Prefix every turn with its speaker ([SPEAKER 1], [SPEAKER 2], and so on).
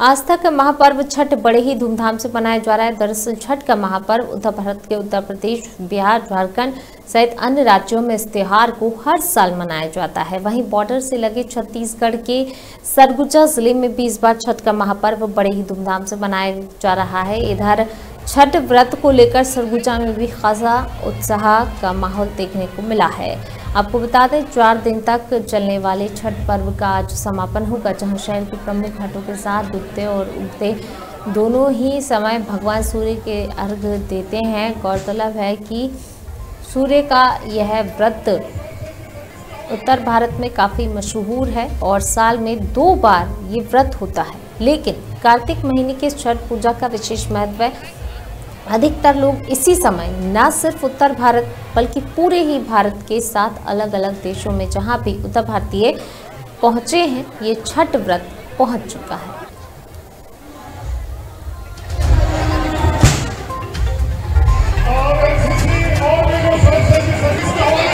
[SPEAKER 1] आस्था का महापर्व छठ बड़े ही धूमधाम से मनाया जा रहा है। दरअसल छठ का महापर्व उत्तर भारत के उत्तर प्रदेश, बिहार, झारखंड सहित अन्य राज्यों में इस त्यौहार को हर साल मनाया जाता है। वहीं बॉर्डर से लगे छत्तीसगढ़ के सरगुजा ज़िले में भी इस बार छठ का महापर्व बड़े ही धूमधाम से मनाया जा रहा है। इधर छठ व्रत को लेकर सरगुजा में भी खासा उत्साह का माहौल देखने को मिला है। आपको बता दें, चार दिन तक चलने वाले छठ पर्व का आज समापन होगा, जहाँ शहर के प्रमुख घाटों के साथ डूबते और उगते दोनों ही समय भगवान सूर्य के अर्घ देते हैं। गौरतलब है कि सूर्य का यह व्रत उत्तर भारत में काफ़ी मशहूर है और साल में दो बार ये व्रत होता है। लेकिन कार्तिक महीने के छठ पूजा का विशेष महत्व है अधिकतर लोग इसी समय न सिर्फ़ उत्तर भारत, बल्कि पूरे ही भारत के साथ अलग अलग देशों में जहाँ भी उत्तर भारतीय पहुँचे हैं, ये छठ व्रत पहुँच चुका है।